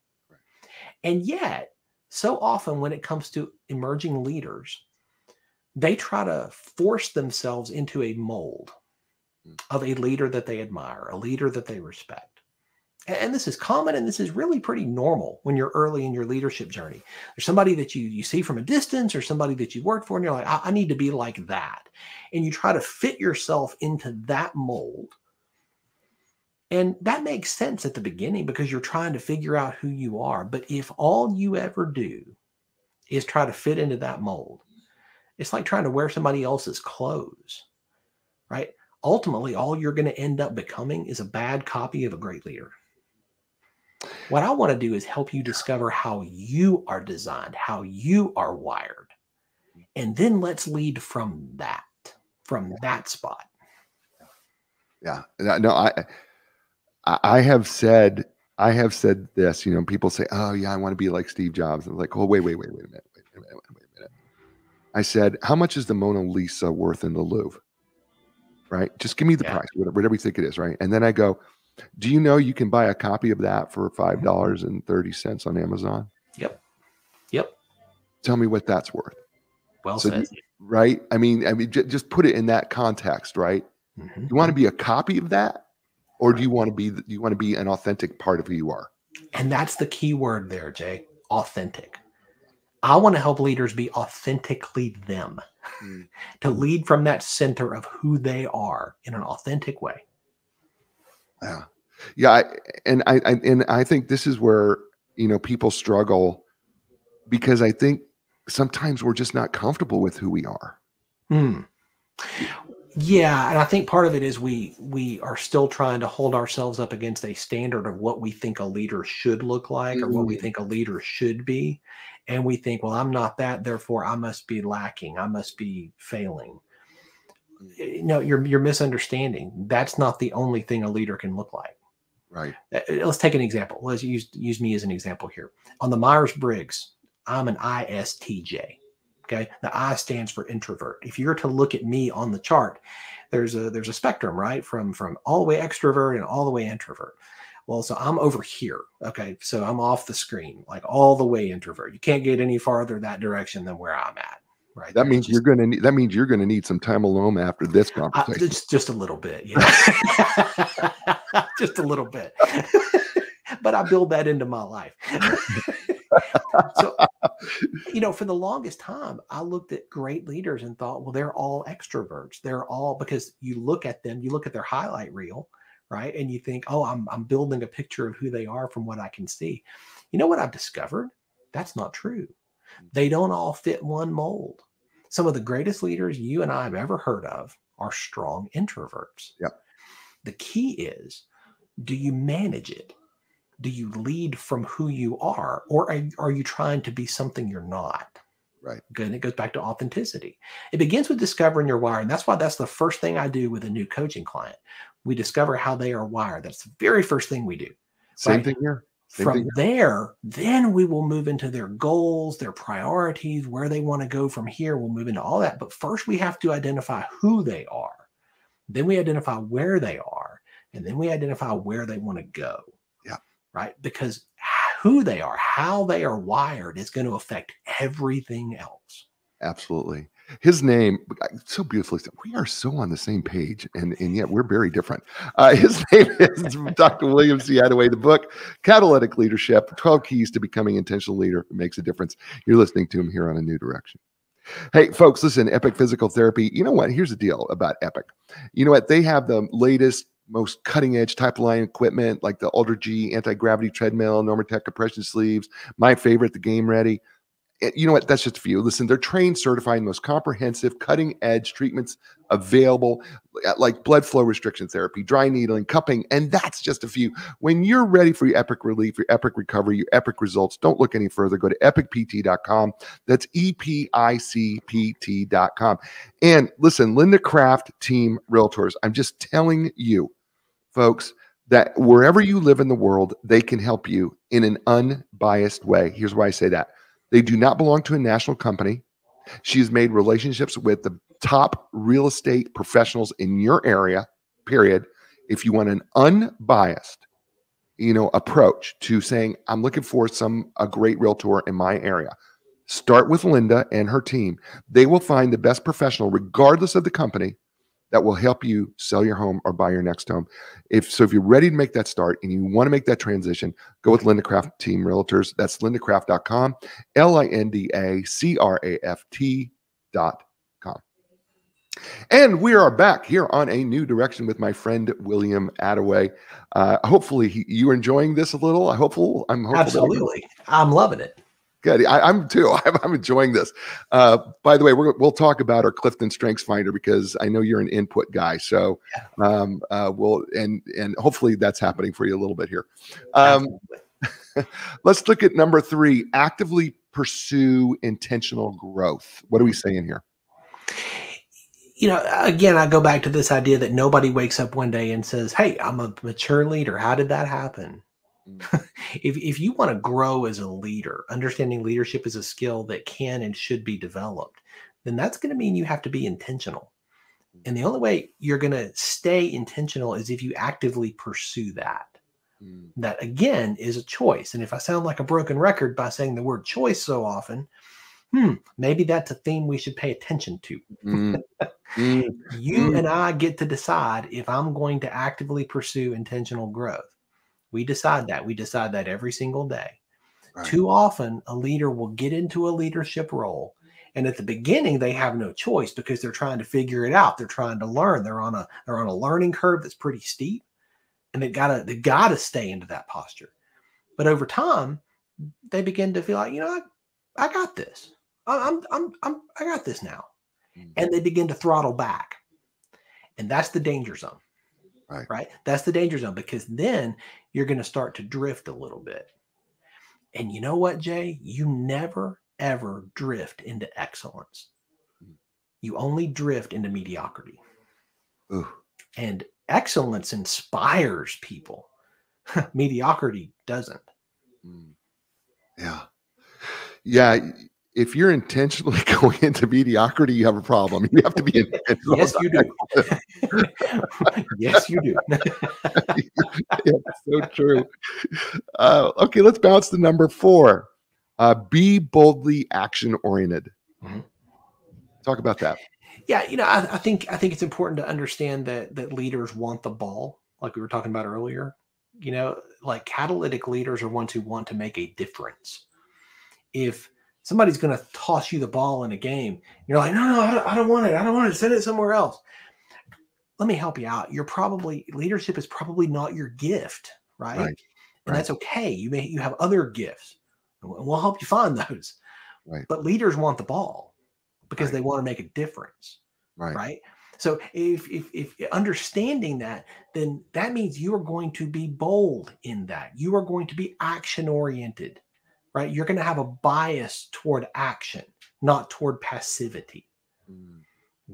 B: And yet, so often when it comes to emerging leaders, they try to force themselves into a mold
A: Mm.
B: of a leader that they admire, a leader that they respect. And this is common and this is really pretty normal when you're early in your leadership journey. There's somebody that you you see from a distance or somebody that you worked for, and you're like, I, I need to be like that. And you try to fit yourself into that mold. And that makes sense at the beginning because you're trying to figure out who you are. But if all you ever do is try to fit into that mold, it's like trying to wear somebody else's clothes, right? Ultimately, all you're going to end up becoming is a bad copy of a great leader. What I want to do is help you discover how you are designed, how you are wired. And then let's lead from that, from that spot.
A: Yeah. No, I I have said I have said this, you know, people say, Oh yeah, I want to be like Steve Jobs. I'm like, oh wait, wait, wait, wait a minute, wait a minute, wait a minute. I said, How much is the Mona Lisa worth in the Louvre? Right? Just give me the
B: Yeah.
A: price, whatever, whatever you think it is, right? And then I go, Do you know you can buy a copy of that for five dollars and thirty cents on Amazon?
B: Yep. Yep.
A: Tell me what that's worth.
B: Well
A: So
B: said.
A: Right? I mean, I mean, j- just put it in that context, right?
B: Mhm.
A: You want to be a copy of that, or do you want to be do you want to be an authentic part of who you are?
B: And that's the key word there, Jay authentic. I want to help leaders be authentically them,
A: Mm.
B: to lead from that center of who they are in an authentic way.
A: Yeah, yeah, I, and I, I and I think this is where you know people struggle because I think sometimes we're just not comfortable with who we are.
B: Hmm. Yeah, and I think part of it is we we are still trying to hold ourselves up against a standard of what we think a leader should look like or what we
A: Mm.
B: think a leader should be. And we think, well, I'm not that, therefore I must be lacking. I must be failing. Eh, No, you're you're misunderstanding. That's not the only thing a leader can look like.
A: Right.
B: Uh, Let's take an example. Let's use use me as an example here. On the Myers Briggs, I'm an ISTJ. Okay. The I stands for introvert. If you're to look at me on the chart, there's a there's a spectrum, right? From from all the way extrovert and all the way introvert. Well, so I'm over here. Okay. So I'm off the screen, like all the way introvert. You can't get any farther that direction than where I'm at. Right.
A: That means just, you're going to need, that means you're going to need some time alone after this conversation.
B: Uh, just, just a little bit. Yeah. [LAUGHS] just a little bit. [LAUGHS] but I build that into my life. [LAUGHS] so, you know, for the longest time, I looked at great leaders and thought, well, they're all extroverts. They're all because you look at them, you look at their highlight reel, right? And you think, oh, I'm, I'm building a picture of who they are from what I can see. You know what I've discovered? That's not true. Mm. They don't all fit one mold. Some of the greatest leaders you and I have ever heard of are strong introverts.
A: Yep.
B: The key is do you manage it? Do you lead from who you are, or are, are you trying to be something you're not?
A: Right.
B: Good. And it goes back to authenticity. It begins with discovering your wire. And that's why that's the first thing I do with a new coaching client. We discover how they are wired. That's the very first thing we do.
A: Same right? thing here.
B: Same from thing there, then we will move into their goals, their priorities, where they want to go from here. We'll move into all that. But first, we have to identify who they are. Then we identify where they are. And then we identify where they want to go.
A: Yeah.
B: Right. Because who they are, how they are wired is going to affect everything else.
A: Absolutely. His name, so beautifully said. We are so on the same page, and, and yet we're very different. Uh, [LAUGHS] his name is Dr. William C. Attaway. The book, Catalytic Leadership 12 Keys to Becoming Intentional Leader Makes a Difference. You're listening to him here on A New Direction. Hey, folks, listen, Epic Physical Therapy. You know what? Here's the deal about Epic. You know what? They have the latest most cutting edge type line equipment like the AlterG anti gravity treadmill, Normatec compression sleeves. My favorite, the Game Ready. Eh, you know what? That's just a few. Listen, they're trained, certified, most comprehensive, cutting edge treatments available, eh, like blood flow restriction therapy, dry needling, cupping, and that's just a few. When you're ready for your epic relief, your epic recovery, your epic results, don't look any further. Go to epicpt.com. That's E P I C P T.com. And listen, Linda Craft Team Realtors, I'm just telling you, folks, that wherever you live in the world, they can help you in an unbiased way. Here's why I say that they do not belong to a national company. She has made relationships with the top real estate professionals in your area, period. If you want an unbiased, you know, approach to saying, I'm looking for some a great realtor in my area. Start with Linda and her team. They will find the best professional, regardless of the company, that will help you sell your home or buy your next home. If so, if you're ready to make that start and you want to make that transition, go with Linda Craft Team Realtors. That's lindacraft.com, L I N D A C R A F T.com. And we are back here on a new direction with my friend William Attaway. Uh, hopefully, he, you're enjoying this a little. I hopeful. I'm hopeful
B: absolutely. I'm loving it.
A: Good. I, am too. [LAUGHS] I'm, I'm, enjoying this. Uh, by the way, we will talk about our Clifton Strengths Finder because I know you're an input guy. So um, uh, we'll and and hopefully that's happening for you a little bit here. Um, [LAUGHS] let's look at number three: actively pursue intentional growth. What are we saying here?
B: You know, again, I go back to this idea that nobody wakes up one day and says, "Hey, I'm a mature leader." How did that happen? Mm. [LAUGHS] if, if you want to grow as a leader, understanding leadership is a skill that can and should be developed, then that's going to mean you have to be intentional. And the only way you're going to stay intentional is if you actively pursue that. Mm. That again is a choice. And if I sound like a broken record by saying the word choice so often, hmm, maybe that's a theme we should pay attention to. Mm. [LAUGHS] mm. you mm. and I get to decide if I'm going to actively pursue intentional growth. We decide that. We decide that every single day. Right. Too often, a leader will get into a leadership role. And at the beginning, they have no choice because they're trying to figure it out. They're trying to learn. They're on a they're on a learning curve that's pretty steep, and they gotta they gotta stay into that posture. But over time, they begin to feel like you know I, I got this. I'm I'm I'm I got this now, mm-hmm. and they begin to throttle back, and that's the danger zone.
A: Right.
B: right. That's the danger zone because then you're going to start to drift a little bit. And you know what, Jay? You never, ever drift into excellence. You only drift into mediocrity.
A: Ooh.
B: And excellence inspires people, [LAUGHS] mediocrity doesn't.
A: Mm. Yeah. Yeah. If you're intentionally [LAUGHS] going into mediocrity, you have a problem. You have to be intentional. [LAUGHS]
B: yes, you do. yes, you do. [LAUGHS]
A: yeah, so true. Uh, okay, let's bounce to number four. Uh, be boldly action oriented.
B: Mhm.
A: Talk about that.
B: Yeah, you know, I, I think I think it's important to understand that that leaders want the ball, like we were talking about earlier. You know, like catalytic leaders are ones who want to make a difference. If somebody's going to toss you the ball in a game, you're like, no, no, I don't, I don't want it. I don't want it. Send it somewhere else. Let me help you out. You're probably leadership is probably not your gift, right?
A: Right,
B: And
A: right.
B: that's okay. You may you have other gifts, and we'll we'll help you find [LAUGHS] those.
A: Right.
B: But leaders want the ball because
A: Right.
B: they want to make a difference
A: Right.
B: right so if, if if understanding that then that means you are going to be bold in that you are going to be action oriented right you're going to have a bias toward action not toward passivity
A: Mm,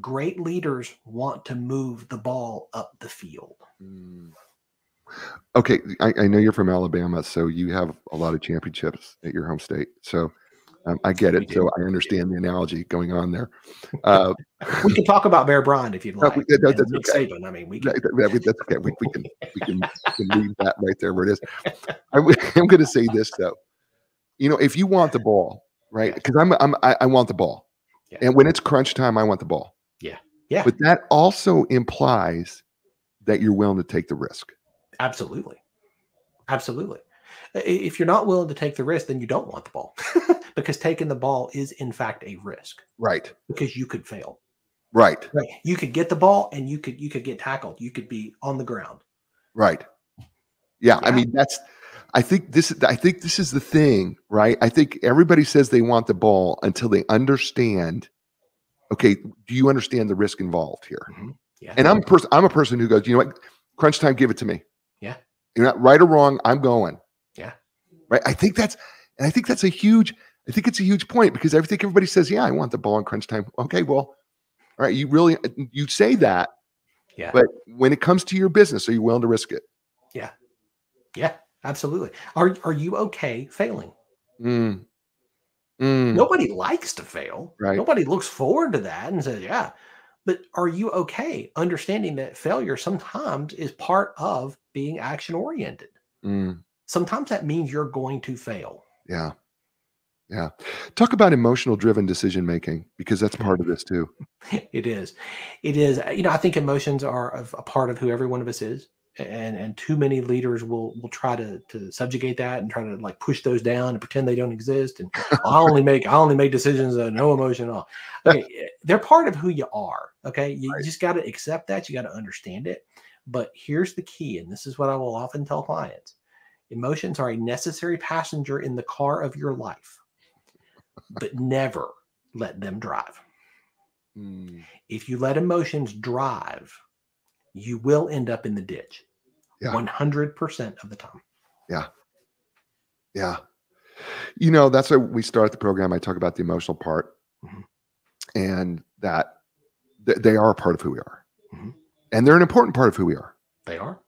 B: great leaders want to move the ball up the field
A: mm. Okay, I, I know you're from Alabama, so you have a lot of championships at your home state. So um, I get it. So I understand the analogy going on there. [LAUGHS] Uh,
B: we can talk about bear bryant if you'd
A: No,
B: like
A: we- that- that's
B: Nick
A: okay.
B: Saban. i mean we can
A: that- that- that's okay. We, we can we can, we can leave that right there where it is. [LAUGHS] I, am going to say this though. You know, if you want the ball, right? Because I'm, I'm I, I want the ball,
B: Yeah.
A: and when it's crunch time, I want the ball.
B: Yeah. Yeah.
A: But that also implies that you're willing to take the risk.
B: Absolutely. Absolutely. If you're not willing to take the risk, then you don't want the ball [LAUGHS] because taking the ball is, in fact, a risk
A: Right.
B: because you could fail.
A: Right.
B: Right. You could get the ball and you could you could get tackled. You could be on the ground.
A: Right. Yeah, I mean that's I think this I think this is the thing, right? I think everybody says they want the ball until they understand okay, do you understand the risk involved here? Mm-hmm.
B: Yeah.
A: And I'm a person I'm a person who goes, you know what? Crunch time, give it to me.
B: Yeah.
A: You're not right or wrong, I'm going.
B: Yeah.
A: Right? I think that's and I think that's a huge I think it's a huge point because I think everybody says, "Yeah, I want the ball in crunch time." Okay, well, all right, you really you say that,
B: yeah.
A: but when it comes to your business, are you willing to risk it?
B: Yeah, yeah. Absolutely. Are are you okay failing?
A: Mm. Mm.
B: Nobody likes to fail.
A: Right.
B: Nobody looks forward to that and says, yeah. But are you okay understanding that failure sometimes is part of being action oriented?
A: Mm.
B: Sometimes that means you're going to fail.
A: Yeah. Yeah. Talk about emotional driven decision making because that's part of this too. [LAUGHS]
B: It is. It is. You know, I think emotions are a, a part of who every one of us is. And and too many leaders will will try to to subjugate that and try to like push those down and pretend they don't exist. And [LAUGHS] I only make I only make decisions that no emotion at all. Okay, [LAUGHS] they're part of who you are. Okay, you
A: Right.
B: just got to accept that. You got to understand it. But here's the key, and this is what I will often tell clients: emotions are a necessary passenger in the car of your life, but never let them drive
A: Mm.
B: if you let emotions drive, you will end up in the ditch.
A: Yeah.
B: 100% of the time.
A: Yeah. Yeah. You know, that's why we start the program. I talk about the emotional part
B: Mhm.
A: and that th- they are a part of who we are.
B: Mhm.
A: And they're an important part of who we are.
B: They are.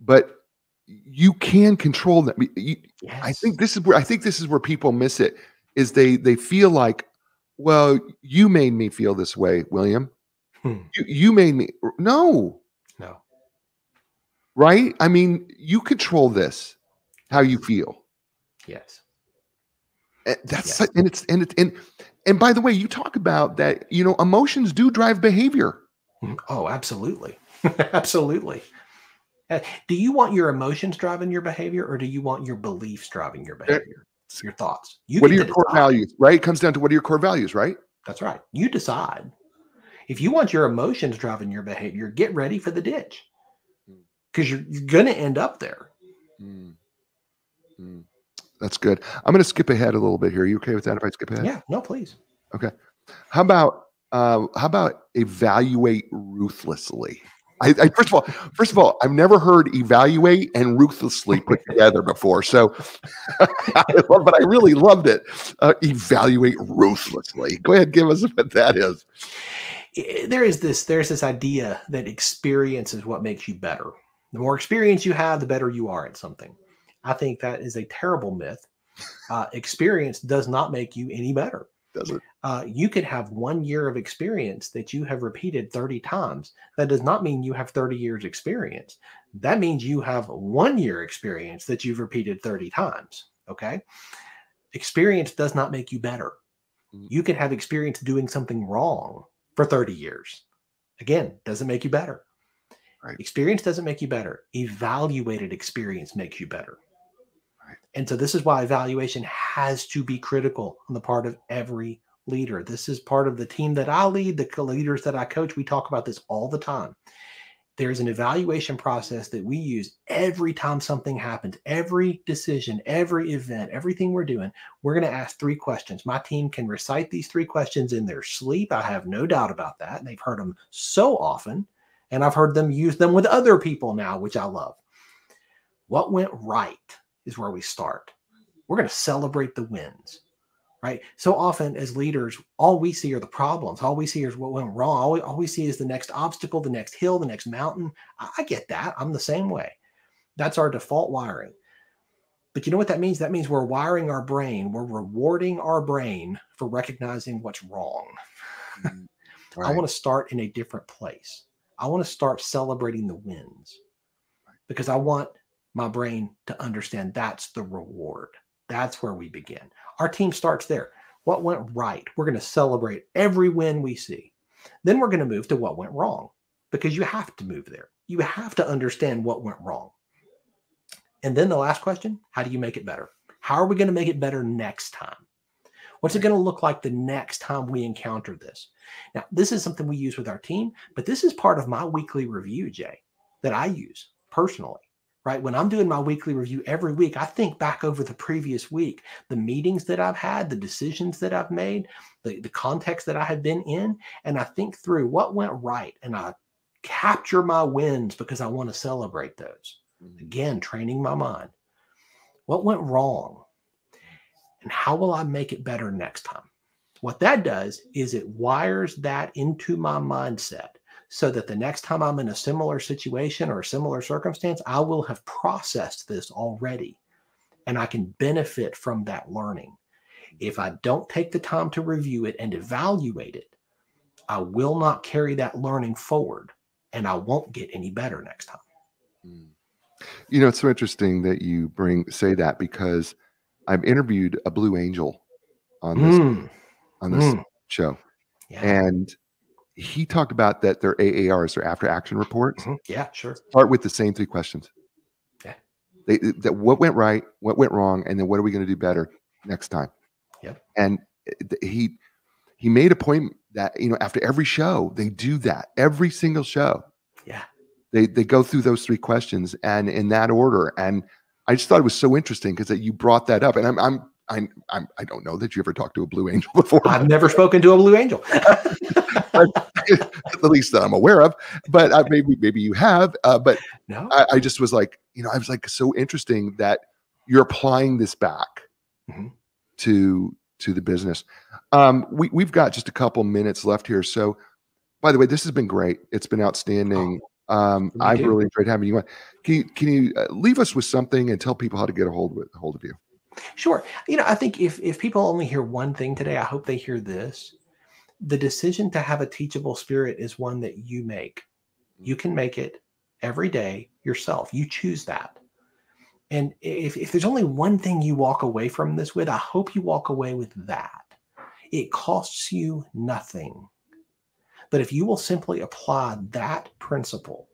A: But you can control them. You-
B: Yes.
A: I think this is where I think this is where people miss it is they they feel like, well, you made me feel this way, William.
B: Hmm.
A: You you made me No. Right? I mean, you control this, how you feel.
B: Yes.
A: And that's
B: Yes.
A: and it's and it and and by the way, you talk about that, you know, emotions do drive behavior.
B: Mhm. Oh, absolutely. [LAUGHS] absolutely. Uh, Do you want your emotions driving your behavior or do you want your beliefs driving your behavior? Your thoughts. You
A: what are your core values, right? It comes down to what are your core values, right?
B: That's right. You decide. If you want your emotions driving your behavior, get ready for the ditch. Because you're, you're going to end up there.
A: Mm. Mm. That's good. I'm going to skip ahead a little bit here. Are you okay with that if I skip ahead?
B: Yeah. No, please. Okay.
A: How about uh, how about evaluate ruthlessly? I, I first of all, first of all, I've never heard evaluate and ruthlessly put together before. So, [LAUGHS] I love, but I really loved it. Uh, evaluate ruthlessly. Go ahead, give us what that is.
B: There is this there's this idea that experience is what makes you better the more experience you have the better you are at something i think that is a terrible myth [LAUGHS] uh, experience does not make you any better
A: Does it?
B: Uh, you could have one year of experience that you have repeated 30 times. That does not mean you have 30 years experience. That means you have one year experience that you've repeated 30 times. Okay. Experience does not make you better.
A: Mm.
B: You can have experience doing something wrong for 30 years. Again, doesn't make you better.
A: Right.
B: Experience doesn't make you better. Evaluated experience makes you better.
A: Right.
B: And so this is why evaluation has to be critical on the part of every leader. This is part of the team that I lead, the leaders that I coach. We talk about this all the time. There's an evaluation process that we use every time something happens, every decision, every event, everything we're doing. We're going to ask three questions. My team can recite these three questions in their sleep. I have no doubt about that. And they've heard them so often. And I've heard them use them with other people now, which I love. What went right is where we start. We're going to celebrate the wins, right? So often as leaders, all we see are the problems. All we see is what went wrong. All we, all we see is the next obstacle, the next hill, the next mountain. I, I get that. I'm the same way. That's our default wiring. But you know what that means? That means we're wiring our brain, we're rewarding our brain for recognizing what's wrong.
A: Mm, [LAUGHS]
B: I want to start in a different place. I want to start celebrating the wins because I want my brain to understand that's the reward. That's where we begin. Our team starts there. What went right? We're going to celebrate every win we see. Then we're going to move to what went wrong because you have to move there. You have to understand what went wrong. And then the last question how do you make it better? How are we going to make it better next time? What's it going to look like the next time we encounter this? Now, this is something we use with our team, but this is part of my weekly review, Jay, that I use personally, right? When I'm doing my weekly review every week, I think back over the previous week, the meetings that I've had, the decisions that I've made, the, the context that I have been in, and I think through what went right and I capture my wins because I want to celebrate those.
A: Mm,
B: Again, training my mind. What went wrong? And how will I make it better next time? What that does is it wires that into my mindset so that the next time I'm in a similar situation or a similar circumstance, I will have processed this already and I can benefit from that learning. If I don't take the time to review it and evaluate it, I will not carry that learning forward and I won't get any better next time.
A: mm. You know, it's so interesting that you bring say that because I've interviewed a Blue Angel on this
B: Mm,
A: on this
B: mm,
A: show,
B: yeah.
A: and he talked about that their AARs, their after action reports,
B: Mhm. Yeah, sure.
A: start with the same three questions.
B: Yeah.
A: They that what went right, what went wrong, and then what are we going to do better next time?
B: Yep.
A: And uh, he he made a point that you know after every show they do that every single show
B: Yeah.
A: they they go through those three questions and in that order and I just thought it was so interesting because that you brought that up and I'm I'm I'm, I'm I don't know that you ever talked to a blue angel [LAUGHS] before
B: I've never spoken to a blue angel. [LAUGHS] [LAUGHS]
A: at least that I'm aware of but uh, maybe maybe you have uh, but
B: no.
A: I, I just was like, you know, I was like, so interesting that you're applying this back
B: Mhm.
A: to to the business. Um, we we've got just a couple minutes left here. So, by the way, this has been great. It's been outstanding. Um, I've really enjoyed having you on. Can you can you uh, leave us with something and tell people how to get a hold with hold of you?
B: Sure. You know, I think if if people only hear one thing today, I hope they hear this. The decision to have a teachable spirit is one that you make. You can make it every day yourself. You choose that. And if, if there's only one thing you walk away from this with, I hope you walk away with that. It costs you nothing. But if you will simply apply that principle,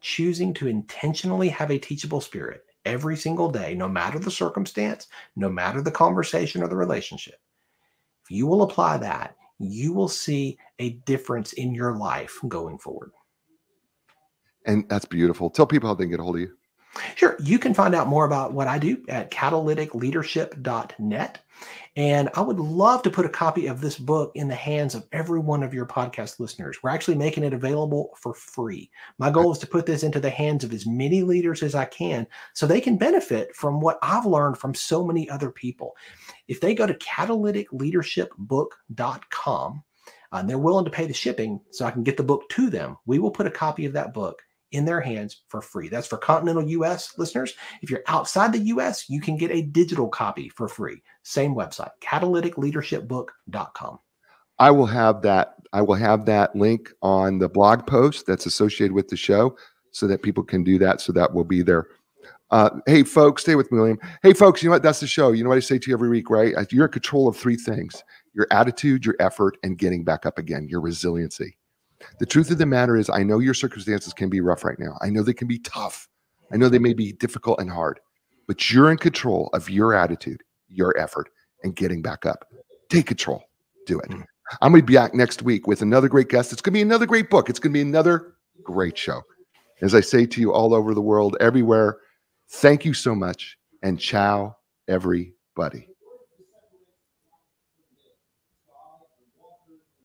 B: choosing to intentionally have a teachable spirit every single day, no matter the circumstance, no matter the conversation or the relationship, if you will apply that, you will see a difference in your life going forward.
A: And that's beautiful. Tell people how they can get a hold of you.
B: Sure. You can find out more about what I do at catalyticleadership.net. And I would love to put a copy of this book in the hands of every one of your podcast listeners. We're actually making it available for free. My goal is to put this into the hands of as many leaders as I can so they can benefit from what I've learned from so many other people. If they go to catalyticleadershipbook.com, uh, and they're willing to pay the shipping so I can get the book to them, we will put a copy of that book in their hands for free. That's for continental US listeners. If you're outside the US, you can get a digital copy for free. Same website, catalyticleadershipbook.com.
A: I will have that. I will have that link on the blog post that's associated with the show so that people can do that. So that will be there. Uh, hey, folks, stay with me, William. Hey, folks, you know what? That's the show. You know what I say to you every week, right? You're in control of three things your attitude, your effort, and getting back up again, your resiliency. The truth of the matter is, I know your circumstances can be rough right now. I know they can be tough. I know they may be difficult and hard, but you're in control of your attitude, your effort, and getting back up. Take control. Do it. Mm. I'm going to be back next week with another great guest. It's going to be another great book. It's going to be another great show. As I say to you all over the world, everywhere, thank you so much and ciao, everybody.